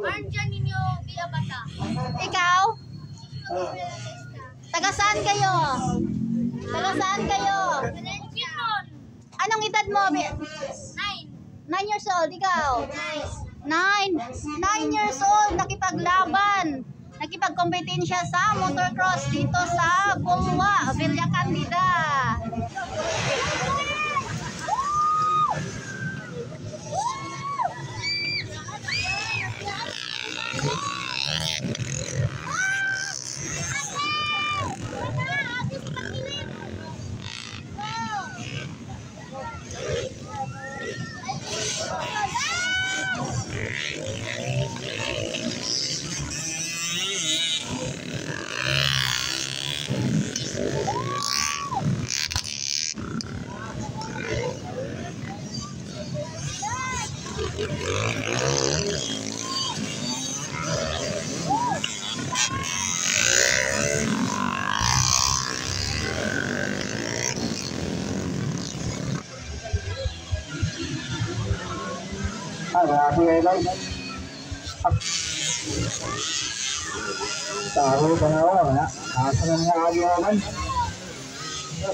Arjan ninyo Villa Bata. Ikaw? Taga saan kayo? Taga saan kayo? Anong edad mo? Nine. Nine years old, ikaw? Nine. Nine years old, nakipaglaban. Nakipagkompetensya sa motocross dito sa Bulwa, Villa Candida.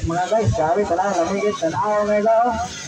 mga guys, grabe talaga lamig at tanaw, mega.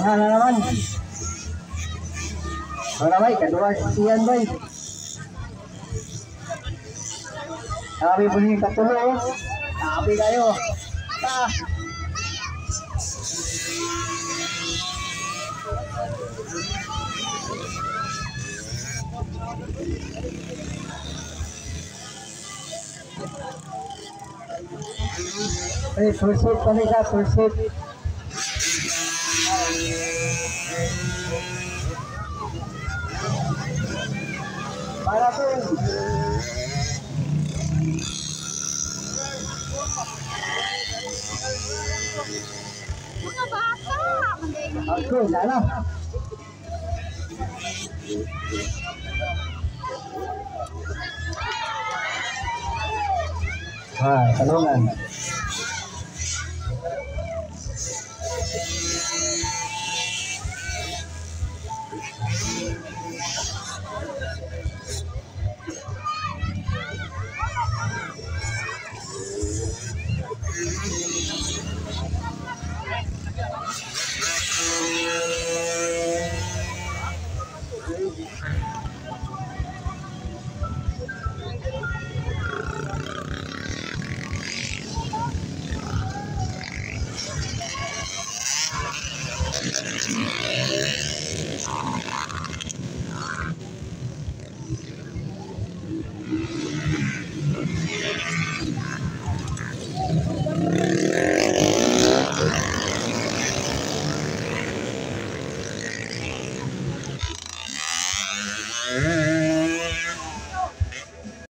Ano na naman? Wala bay, kadua siyan bay. Sabi po niyo katulo. Sabi kayo. Ah. Eh, pursuit kami ka, pursuit. Para po. Mga bata! Okay, lala. Ah, talungan.